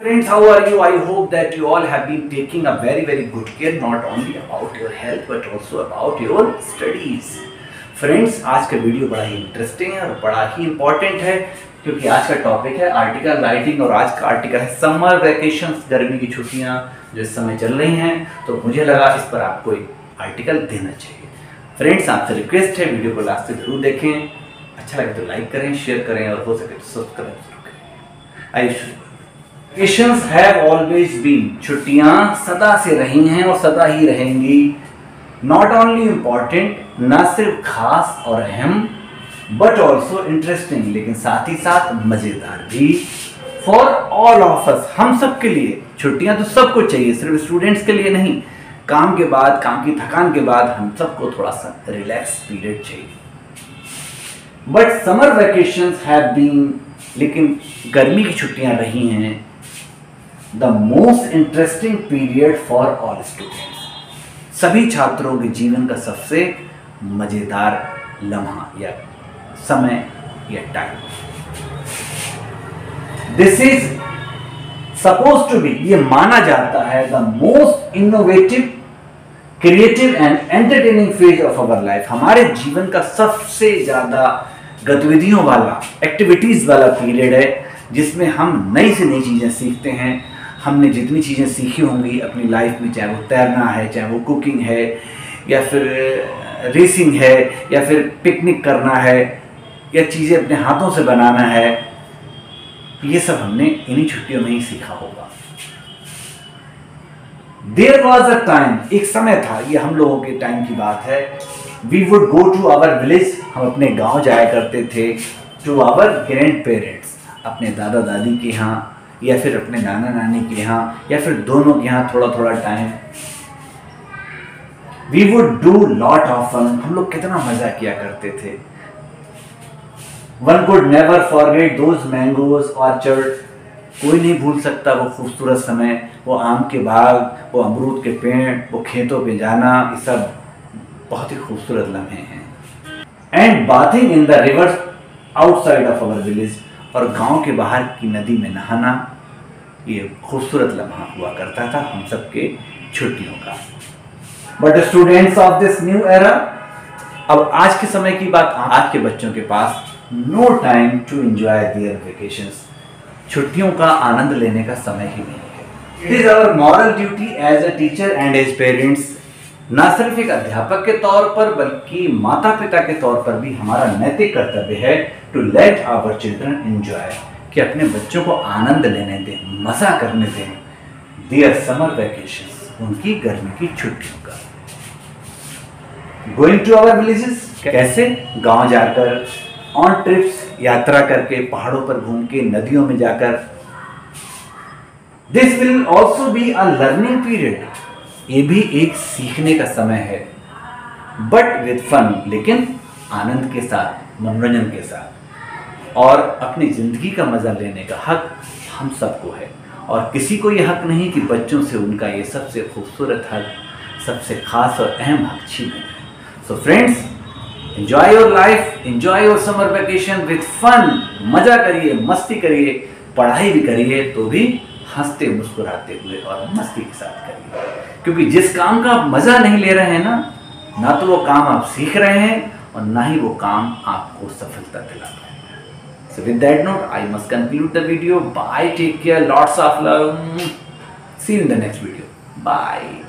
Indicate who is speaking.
Speaker 1: Friends, how are you? I hope that you all have been taking a very, very good care not only about your health but also about your studies. Friends आज का video बड़ा ही interesting है और बड़ा ही important है क्योंकि आज का टॉपिक है आर्टिकल राइटिंग और आज का आर्टिकल है समर वेकेशन गर्मी की छुट्टियाँ जो इस समय चल रही हैं तो मुझे लगा इस पर आपको एक आर्टिकल देना चाहिए फ्रेंड्स आपसे रिक्वेस्ट है वीडियो को लास्ट तक ज़रूर देखें अच्छा लगे तो लाइक करें शेयर करें और हो सके तो सब्सक्राइब ज़रूर करें आइए वेकेशंस हैव ऑलवेज बीन छुट्टियाँ सदा से रही हैं और सदा ही रहेंगी। नॉट ओनली इंपॉर्टेंट न सिर्फ़ खास और अहम बट ऑल्सो इंटरेस्टिंग लेकिन साथ ही साथ मज़ेदार भी। फॉर ऑल ऑफ़ अस हम सब के लिए, छुट्टियाँ तो सबको चाहिए, सिर्फ़ स्टूडेंट्स के लिए नहीं। काम के बाद, काम की थकान के बाद, हम सबको थोड़ा सा रिलैक्स पीरियड चाहिए। But summer vacation have been लेकिन गर्मी की छुट्टियाँ रही हैं। The most interesting period for all students सभी छात्रों के जीवन का सबसे मज़ेदार लम्हा या समय या time this is suppose to be ये माना जाता है the most innovative creative and entertaining phase of our life हमारे जीवन का सबसे ज़्यादा गतिविधियों वाला एक्टिविटीज़ वाला पीरियड है, जिसमें हम नई से नई चीज़ें सीखते हैं हमने जितनी चीज़ें सीखी होंगी अपनी लाइफ में, चाहे वो तैरना है, चाहे वो कुकिंग है, या फिर रेसिंग है, या फिर पिकनिक करना है, या चीज़ें अपने हाथों से बनाना है, ये सब हमने इन्हीं छुट्टियों में ही सीखा होगा। देर वॉज़ अ टाइम एक समय था, ये हम लोगों के टाइम की बात है we would go to our village हम अपने गाँव जाया करते थे टू आवर ग्रैंड पेरेंट्स अपने दादा दादी के यहाँ। या फिर अपने नाना नानी के यहाँ, या फिर दोनों के यहाँ थोड़ा थोड़ा time we would do lot of fun हम लोग कितना मज़ा किया करते थे। One could never forget those mangoes orchard कोई नहीं भूल सकता वो खूबसूरत समय, वो आम के बाग, वो अमरूद के पेड़, वो खेतों पे जाना, ये सब बहुत ही खूबसूरत लम्हे हैं। And bathing in the rivers outside of our village और गाँव के बाहर की नदी में नहाना। ये खूबसूरत लम्हा हुआ करता था हम सबके छुट्टियों का। But students of this new era अब आज के समय की बात, आज के बच्चों के पास no time to enjoy their vacation छुट्टियों का आनंद लेने का समय ही नहीं है। It is our moral duty as a teacher and as parents न सिर्फ़ एक अध्यापक के तौर पर, बल्कि माता पिता के तौर पर भी हमारा नैतिक कर्तव्य है to let our children enjoy कि अपने बच्चों को आनंद लेने दें, मज़ा करने दें। दियर समर वेकेशन उनकी गर्मी की छुट्टियों का। गोइंग टू आवर विलेजेस कैसे? गाँव जाकर ऑन ट्रिप्स यात्रा करके, पहाड़ों पर घूम के, नदियों में जाकर। This will also be a learning period ये भी एक सीखने का समय है। बट विद फन लेकिन आनंद के साथ, मनोरंजन के साथ। और अपनी ज़िंदगी का मज़ा लेने का हक हम सबको है। और किसी को ये हक नहीं कि बच्चों से उनका ये सबसे खूबसूरत हक, सबसे खास और अहम हक छीन so friends enjoy your life enjoy your summer vacation with fun मज़ा करिए, मस्ती करिए, पढ़ाई भी करिए तो भी हँसते मुस्कुराते हुए और मस्ती के साथ करिए। क्योंकि जिस काम का आप मज़ा नहीं ले रहे हैं ना ना तो वो काम आप सीख रहे हैं और ना ही वो काम आपको सफलता दिला रहे So with that note, I must conclude the video. Bye. Take care. Lots of love. See you in the next video. Bye.